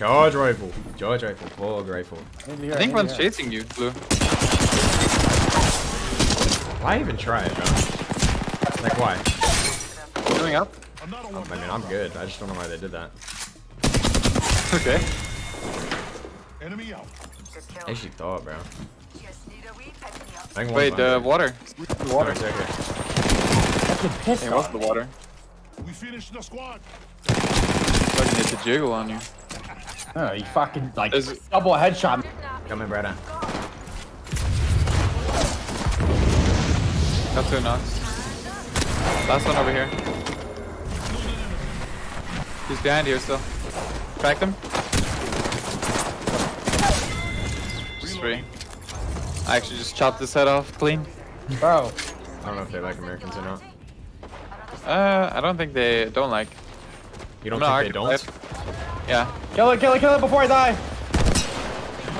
Charge rifle. Charge rifle. Fog rifle. I think one's chasing you, Blue. Why even try it, bro? Like, why? Going up. Oh, I mean, I'm good. I just don't know why they did that. Okay. Enemy out. I actually thought, bro. I think Wait, the under. Uh, water. The water. Okay, okay. Fucking pissed Hey, what's off. the water? We finished the squad. Fucking hit the jiggle on you. Oh, he fucking like Is it- double headshot. Come in, brother. Got two knocks. Last one over here. He's behind here still. Cracked him. Just free. I actually just chopped his head off clean. Bro, I don't know if they like Americans or not. Uh, I don't think they don't like. You don't No, I think they don't? play Yeah. kill it, kill it, kill it before I die.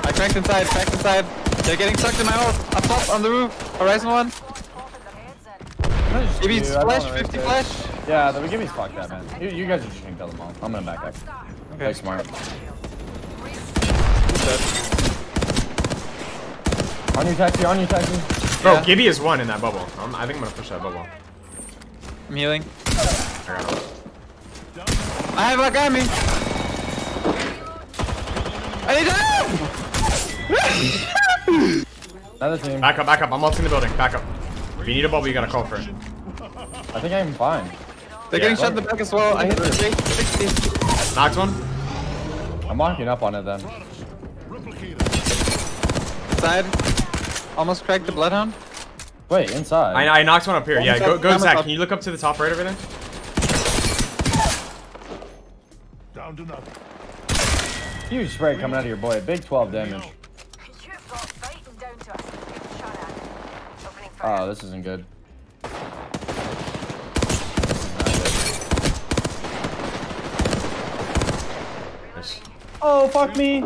I cracked inside, cracked inside. They're getting sucked in my ult. Up top on the roof. Horizon one. Give me Dude, I flash, 50 risk flash. Yeah, the give me fuck that, man. You, you guys are just gonna kill them all. I'm gonna back up. Okay. Play smart. On you, taxi, on you, taxi. Bro, Yeah. Gibby is one in that bubble. Um, I think I'm gonna push that bubble. I'm healing. I got him. I have a guy on me. I need help! Another team. Back up, back up. I'm ulting the building. Back up. If you need a bubble, you gotta call for it. I think I'm fine. They're Yeah. getting shot in the back as well. I hit the J 60. Knocked one. I'm walking up on it then. Side. Almost cracked the bloodhound. Wait, inside. I, I knocked one up here. One Yeah, go, go one Zach. Can you look up to the top right over there? Down to nothing. Huge spray coming out of your boy. Big 12 damage. Oh, this isn't good. Nice. Oh, fuck me.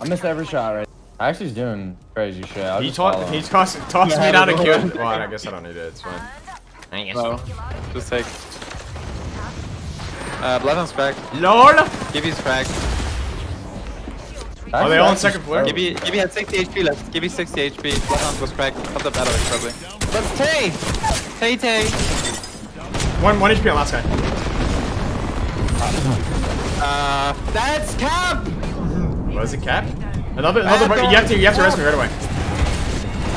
I missed every shot right I actually was doing crazy shit. I was He just taught. He tossed, tossed Yeah, me down a bro. kill. Well, I guess I don't need it. It's fine. I guess so. Just take. Uh, bloodhound's cracked. LOL. Gibby's cracked. Are they all on second floor? Gibby, Gibby had 60 HP left. Gibby 60 HP. Bloodhound was cracked. Up the battle probably. But Tay! Tay Tay! One, one HP on last guy. Uh, that's cap! Was it cap? Another, another. Bad You have to, you have to rest me right away.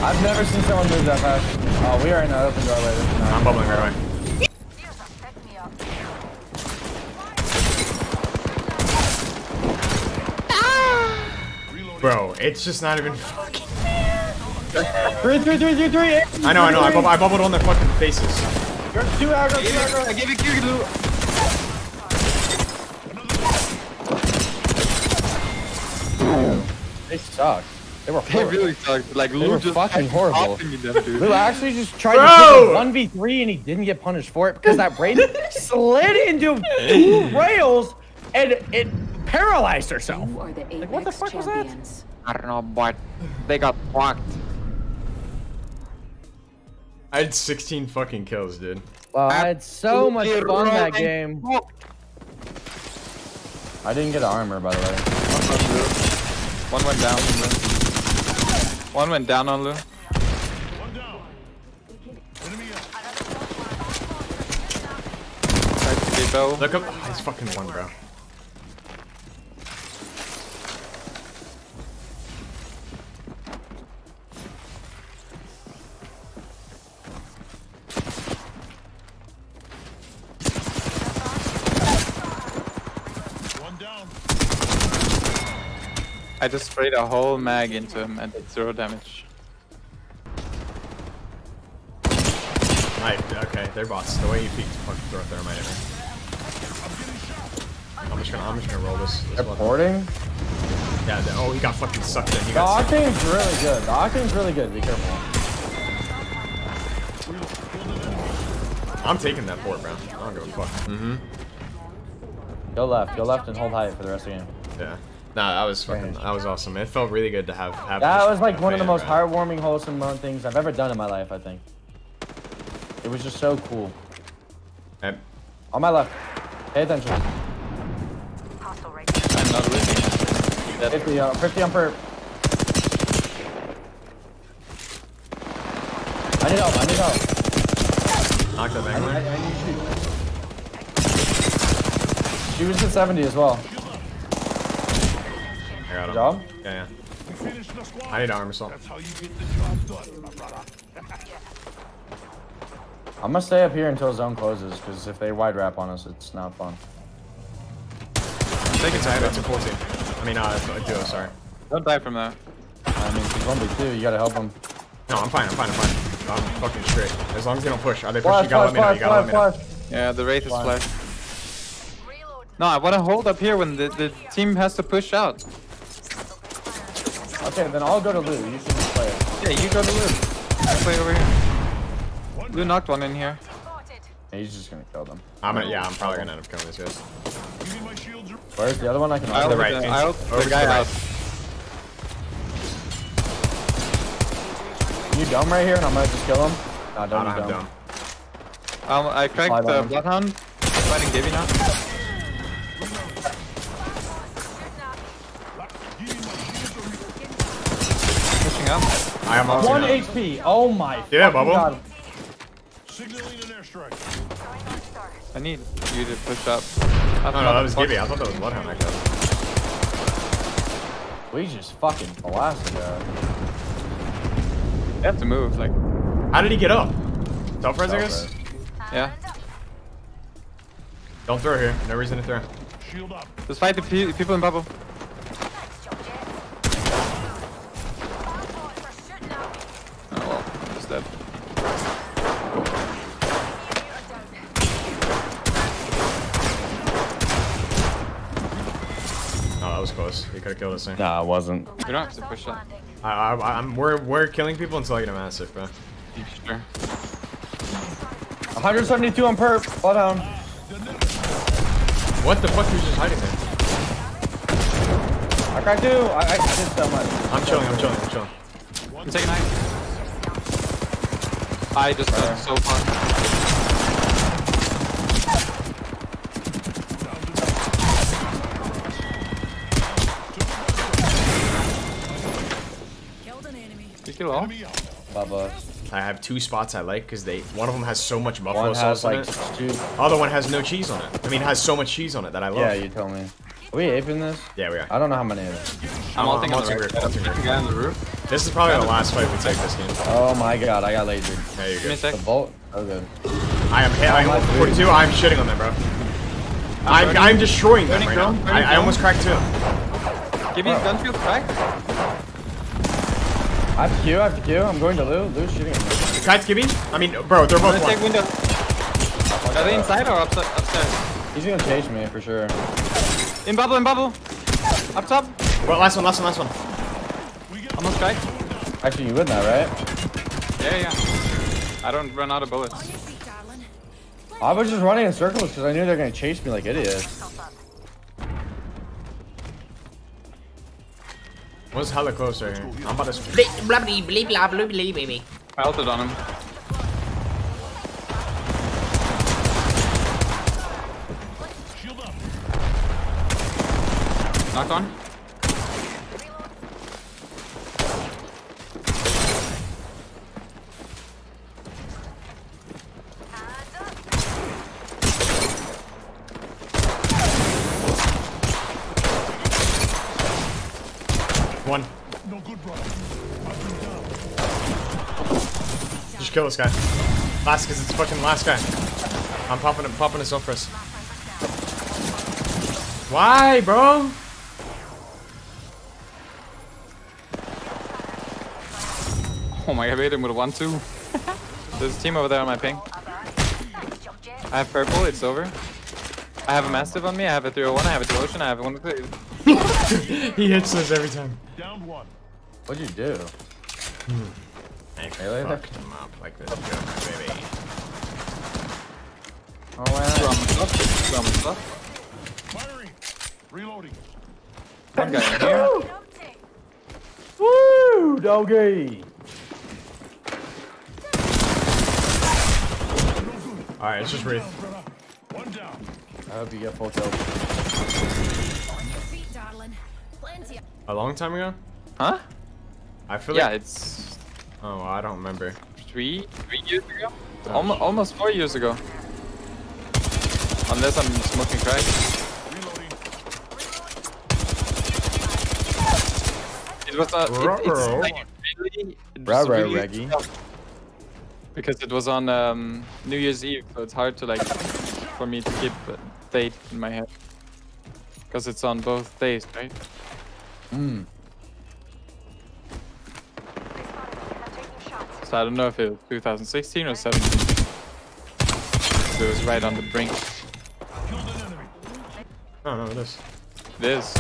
I've never seen someone move that fast. Oh, we are in an open doorway. This I'm bubbling right away. Bro, it's just not even fucking. Three, three, three, three, three. I know, I know. I, three, bubble, I bubbled on their fucking faces. You're two aggro, two aggro. I gave you Q glue. They suck. They were They really sucked. Like, were Lou just fucking horrible. popping them. Lou actually just tried Bro! to pick a one v three and he didn't get punished for it because that brain slid into two rails and it paralyzed herself. You the Apex what the fuck was that? champions. I don't know, but they got blocked. I had 16 fucking kills, dude. Wow, I had so much Absolutely fun that game. I didn't get armor by the way. One went down on Lou. One went down on Lou. One down. Enemy out. Tried to be bow. Look up. Oh, he's fucking one, bro. One down. I just sprayed a whole mag into him and did zero damage. Right, okay, they're bots. The way you peeked, fucking throw a thermite at me. I'm just gonna, I'm just gonna roll this. this They're one. porting. Yeah. the- oh, he got fucking sucked in. He The got sucked. octane's really good. The octane's really good. Be careful. I'm taking that port, bro. I don't give a fuck. Mm-hmm. Go left. Go left and hold high for the rest of the game. Yeah. Nah, that was fucking. That was awesome. It felt really good to have. have That was like one of the most bro. heartwarming, wholesome things I've ever done in my life. I think. It was just so cool. Eh, On my left. Pay attention. I'm not living. Dead. 50, uh, 50 on perp. I need help, I need help. Knocked that I, bang I. I need shoot. She was at 70 as well. I got him. Job? Yeah, yeah. We the squad. I need armor assault. That's how you get the job done, my brother. I'm gonna stay up here until zone closes, because if they wide wrap on us, it's not fun. Take it It's tight. a, it's a 14. I mean, uh, a duo, sorry. Don't die from that. I mean, she's 1v2, you gotta help them. No, I'm fine, I'm fine, I'm fine. I'm fucking straight. As long as they don't push. Are they pushing? You gotta flash, let me know. You gotta flash, let me know. Yeah, the wraith is Fine. flash. No, I want to hold up here when the, the team has to push out. Okay, then I'll go to Lou. You should just play it. Yeah, you go to Lou. I play over here. Lou knocked one in here. Yeah, he's just gonna kill them. I'm gonna, yeah, I'm probably gonna end up killing these guys. Give me my shields. Where's the other one? I can. I'll the the right, the, I'll Over the to guy the right. out. Can you dumb right here, and I'm gonna just kill him. Nah, I don't don't you have dome. dome. Um, I cracked the on. Bloodhound. Fighting Gibby now. Pushing up. I am also One now. HP. Oh my. Yeah, Bubble. God. signaling an airstrike. I need you to push up. No, no, that was Gibby. I thought that was Bloodhound, actually. We just fucking blasted her. You have to move, like, How did he get up? Self-res, I guess? yeah. Don't throw here. No reason to throw. Shield up. Just fight the pe people in bubble. Oh well, he's dead. Oh, that was close. He could have killed us there. Nah, it wasn't. We don't have to push up. I, I, I'm, we're, we're killing people until I get a mastiff, bro. You sure? 172 on perp. Fall down. What the fuck? He was just hiding there. I cracked two. I, I did so much. I'm chilling, I'm chilling, I'm chilling. I'm taking nine. I just got so far. Kill all? Bubba. I have two spots I like because they one of them has so much buffalo One sauce on like it. two. Other one has no cheese on it. I mean, it has so much cheese on it that I love. Yeah, you tell me. Are we aping this? Yeah, we are. I don't know how many it is. I'm I'm ulting on the ulting right. Rick, ulting Rick. Guy on the roof. This is probably the last fight we take this game. Oh my god, I got lasered. There you Give me a go. sec. The bolt? Oh good. I am hit. I'm my 42. I'm shitting on them, bro. I'm, I'm destroying them right now. I, I almost cracked two. Give me a gunfield crack. I have to queue, I have to queue. I'm going to Lou. Lou's shooting at me. Kites, Gibby? I mean, bro, they're I'm both gonna take one. window. Are they inside or upstairs? upstairs? He's gonna chase me for sure. In bubble, in bubble. Up top. Well, last one, last one, last one. Almost crack. Actually, you win that, right? Yeah, yeah. I don't run out of bullets. On your feet, darling. I was just running in circles because I knew they're gonna chase me like idiots. One's hella close right here. I'm about to. Blah, blah, blah, blah, blah, blah, baby. I ulted on him. Shield. Knocked on. One. No good, brother. I've been down. Just kill this guy. Last, because it's fucking last guy. I'm popping it, popping this his first. Why, bro? Oh my god, I made him with a 1-2. There's a team over there on my ping. I have purple, it's over. I have a mastiff on me, I have a 301, I have a devotion, I have a 1 he hits us every time. Down one. What'd you do? Hmm. I Really? fucked him up like this joke, baby. Oh, wow. Firing. Reloading. One guy in here. Woo, doggy. Alright, it's just Wraith. One down. I hope you get full kill. On your feet, darling. Plenty. A long time ago? Huh? I feel Yeah, like. it's Oh, I don't remember. three three years ago. Almost almost four years ago. Unless I'm smoking crack. It was not. It, it's like really, it's Ruh-roh, really Reggie. Because it was on um, New Year's Eve, so it's hard to like for me to keep the date in my head. Because it's on both days, right? Mm. So I don't know if it was 2016 or 17. It was right on the brink. Killed an enemy. No, no, it is. It is.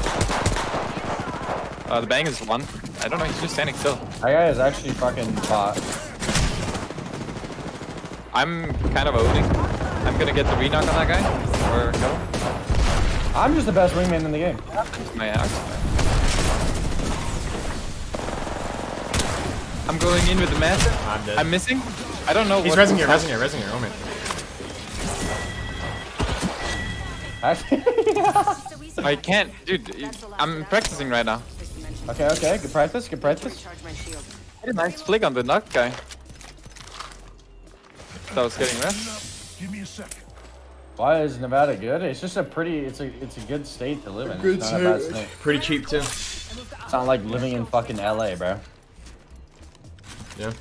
Uh, the bang is one. I don't know, he's just standing still. That guy is actually fucking bot. I'm kind of owning. I'm gonna get the re-knock on that guy. Or kill. I'm just the best wingman in the game. My axe. I'm going in with the mastiff. I'm dead. I'm missing. I don't know He's what. resing here, resing here, resing here. Oh man. Actually, I can't, dude. I'm practicing right now. okay, okay, good practice, good practice. What a nice flick on the knock guy. That was getting rest. Give me a second. Why is Nevada good? It's just a pretty, it's a, it's a good state to live in. Good it's not a bad state. state. Pretty cheap too. It's not like living in fucking LA, bro. Yeah.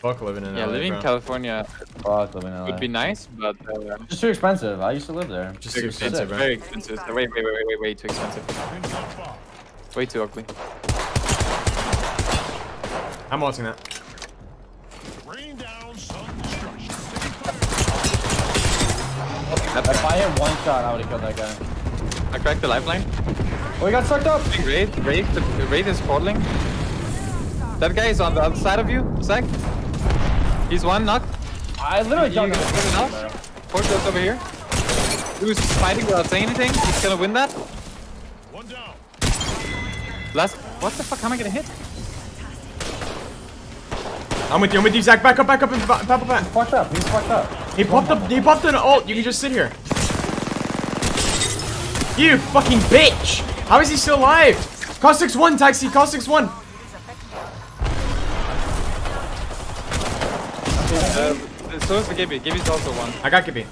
Fuck living in Yeah, LA, living bro. in California Fuck living in LA. would be nice, but uh, Just too expensive. I used to live there. Just too expensive. expensive, bro. Very expensive. Way, way, way, way, way too expensive. Pin down bomb. Way too ugly. I'm watching that. Rain down some destruction. That's If I hit one shot, I would have killed that guy. I cracked the lifeline. Oh, he got sucked up. Wraith, Wraith, the Wraith is portaling. That guy is on the other side of you, Zach. He's one knock. I literally You killed gonna him. get enough? Over here. Who's fighting without saying anything? He's gonna win that. One down. Last. What the fuck? How am I gonna hit? I'm with you. I'm with you, Zach. Back up, back up, and ba- back up, back. Fucked up. He's fucked up. He popped up. He popped an ult. You can just sit here. You fucking bitch! How is he still alive? Cost six one, taxi. Cost six one. So is the Gibby. Gibby's also one. I got Gibby.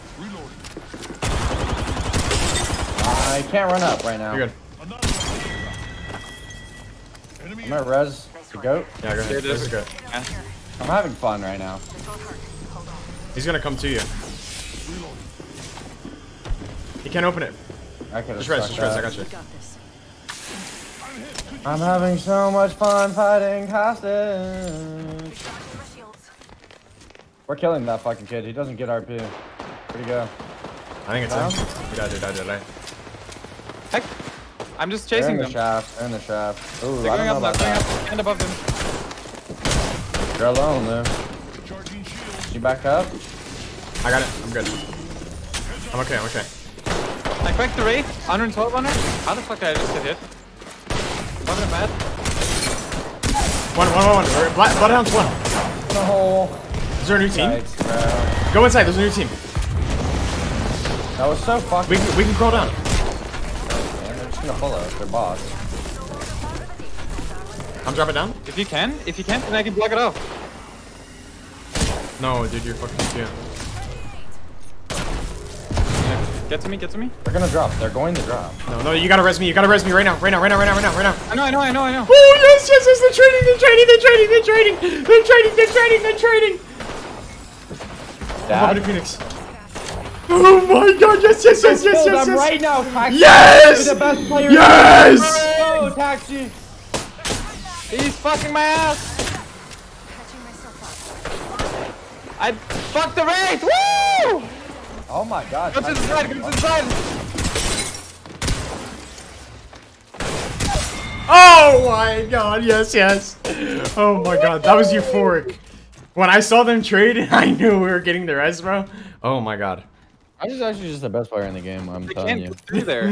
I can't run up right now. You're good. I'm gonna res the goat. Yeah, go ahead. Yeah, This is good. Yeah. I'm having fun right now. He's gonna come to you. He can't open it. I could Just res, just res. I got you. I'm having so much fun fighting hostage. We're killing that fucking kid. He doesn't get RP. Where'd he go? I think it's Down? him. He died, he died, he died. Heck. I'm just They're in chasing the them. shaft. They're in the shaft. Ooh, They're I going don't up about now, going up. And above them. You're alone, Lou. charging shield. You back up? I got it. I'm good. I'm okay. I'm okay. I cracked the Wraith. 112 on her. How the fuck did I just get hit? Wasn't it bad? One, one, one, one. Or Blood- Bloodhound's one. No. Is there a new team? Yikes, bro. Go inside. There's a new team. That was so fucking. We can, we can crawl down. Man, they're just gonna pull us. They're boss. I'm dropping down. If you can, if you can, then I can block it off. No, dude, you're fucking cute. Get to me, get to me. They're gonna drop. They're going to drop. No, no, you gotta res me. You gotta res me right now. Right now. Right now. Right now. Right now. Right now. I know, I know, I know, I know. Oh yes, yes, yes. They're trading. They're trading. They're trading. They're trading. They're trading. They're trading. They're trading. Over to Dad? Phoenix. Oh my God! Yes, yes, yes, yes, Kill yes, them yes. right now, Taxi. Yes! You're the best player. Yes! Go, Taxi. He's fucking my ass. I fucked the Wraith. Woo! Oh my God. Go to the Taxi. side, go to the side. Oh my God! Yes, yes. Oh my God, that was euphoric. When I saw them trade, I knew we were getting the res, bro. Oh my God. I'm just actually just the best player in the game. I'm I telling can't you. through there.